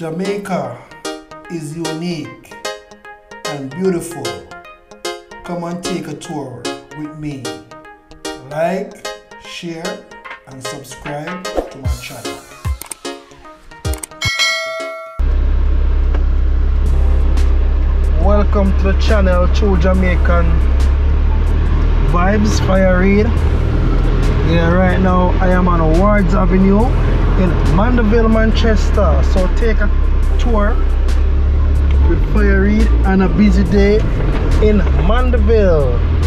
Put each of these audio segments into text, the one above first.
Jamaica is unique and beautiful. Come and take a tour with me. Like, share, and subscribe to my channel. Welcome to the channel, True Jamaican Vibes Fire Reid. Yeah, right now I am on Wards Avenue in Mandeville, Manchester. So take a tour with Fire Reid on a busy day in Mandeville.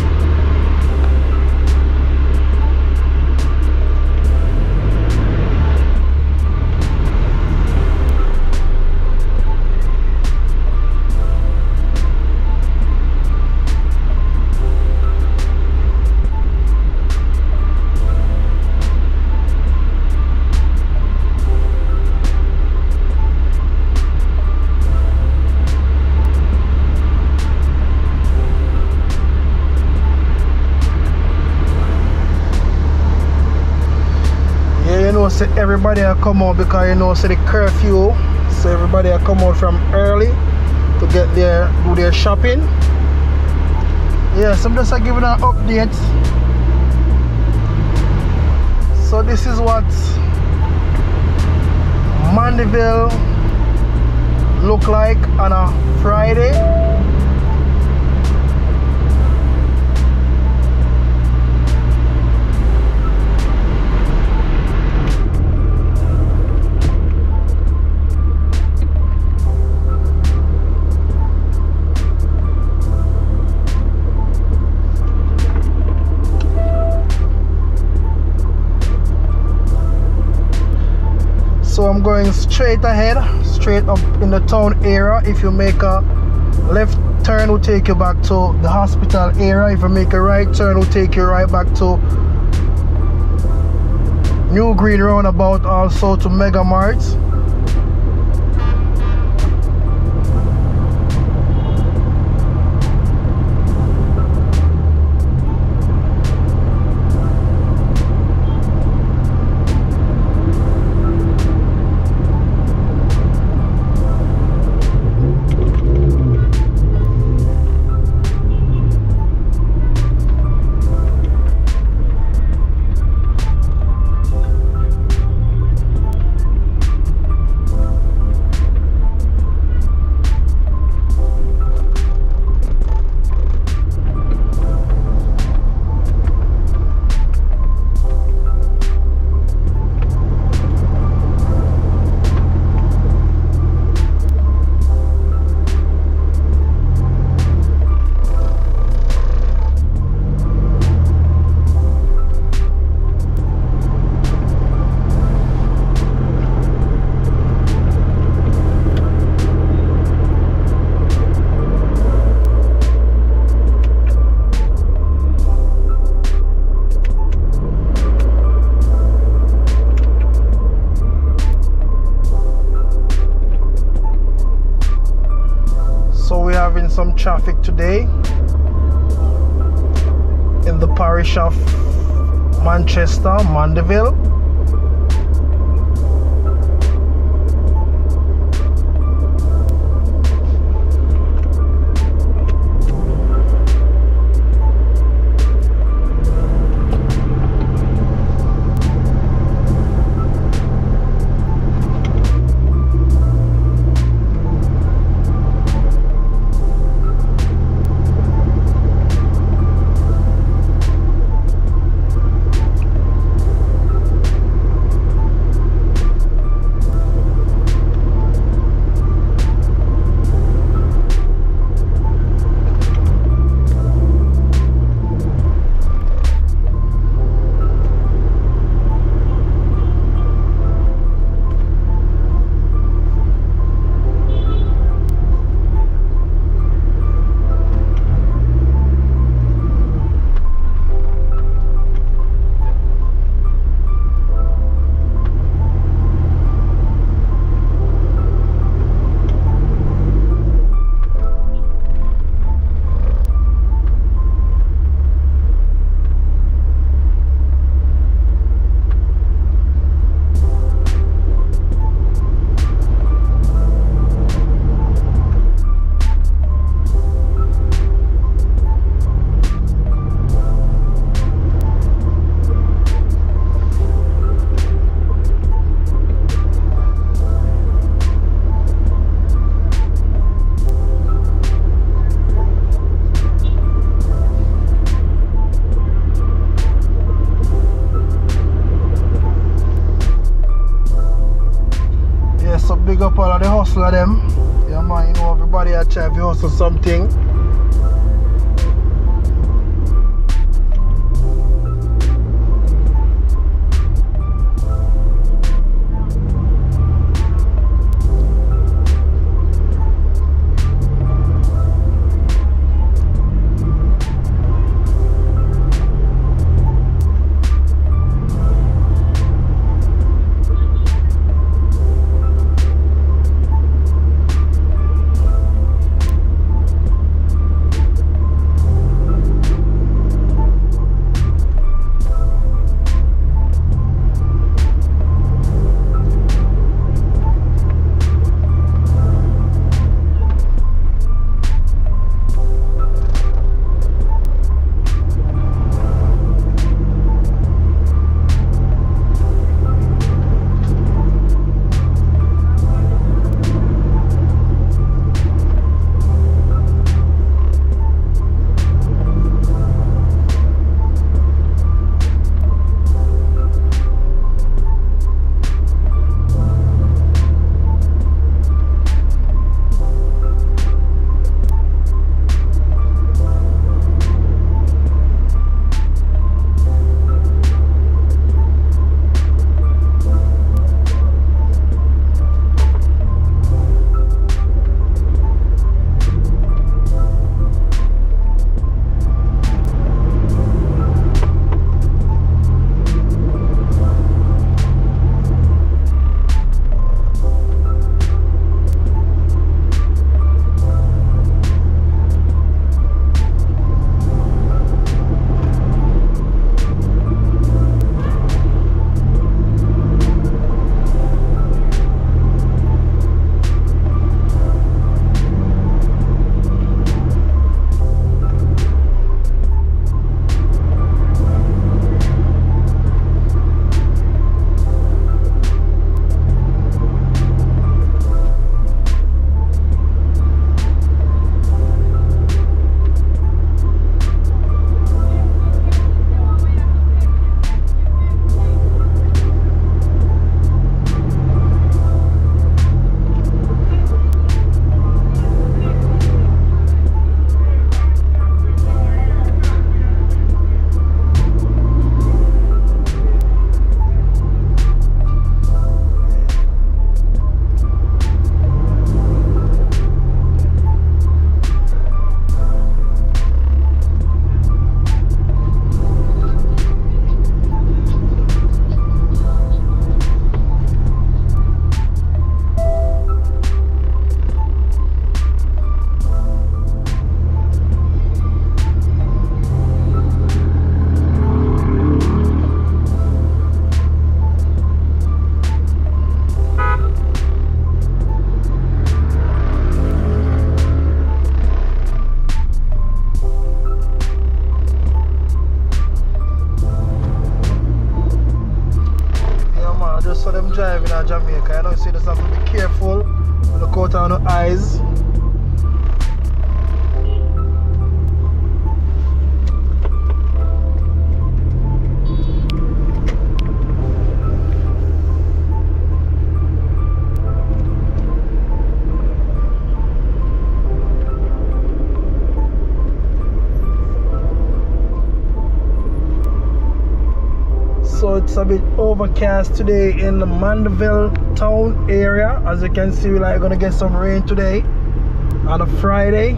Say everybody will come out because you know, say the curfew. So everybody will come out from early to get there, do their shopping. Yes, I'm just giving an update. So this is what Mandeville look like on a Friday. So I'm going straight ahead straight up in the town area. If you make a left turn will take you back to the hospital area. If you make a right turn will take you right back to New Green Roundabout also to Mega Marts the parish of Manchester, Mandeville. Up all of the hustler them. Yeah man, you know everybody I try to hustle something. It's a bit overcast today in the Mandeville town area. As you can see we're like gonna get some rain today. On a Friday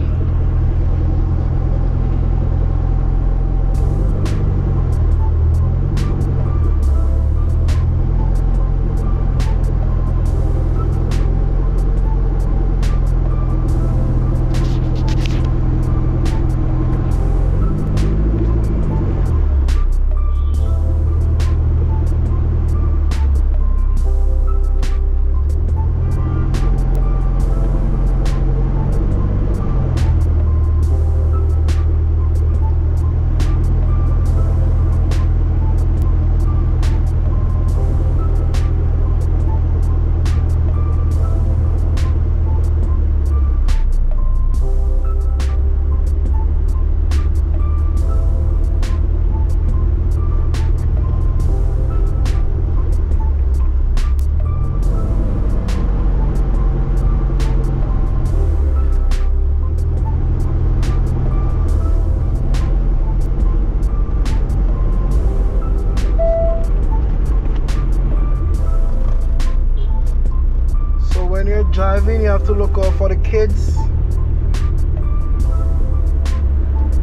have to look out for the kids.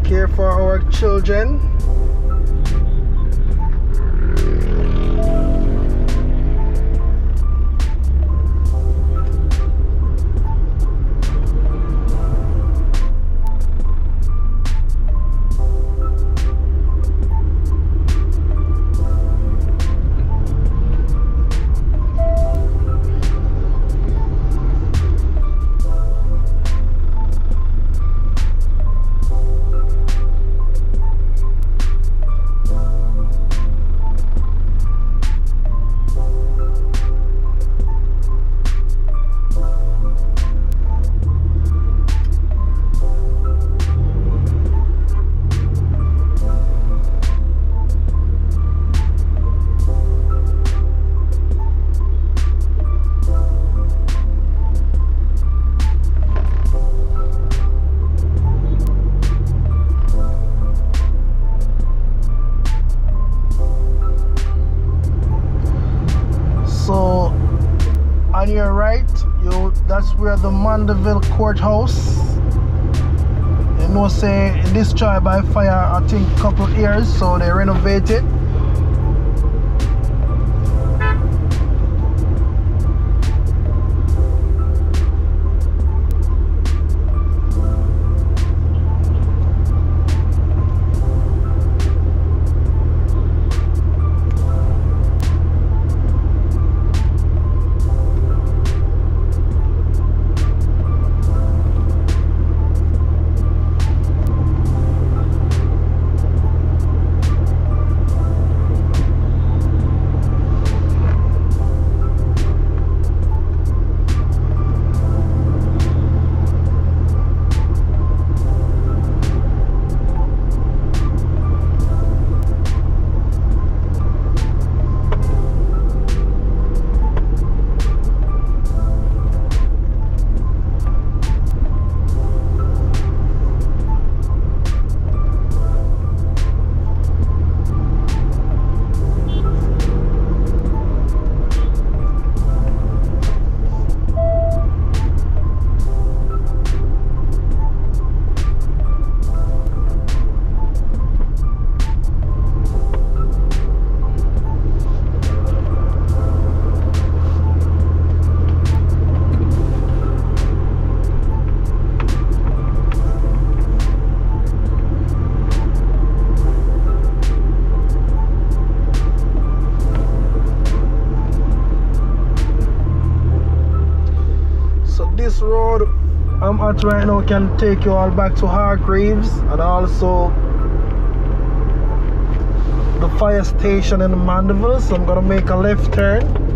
Care for our children. Courthouse. You know, say this trial by fire, I think couple years, so they renovated. So road I'm at right now can take you all back to Hargreaves and also the fire station in Mandeville. So I'm gonna make a left turn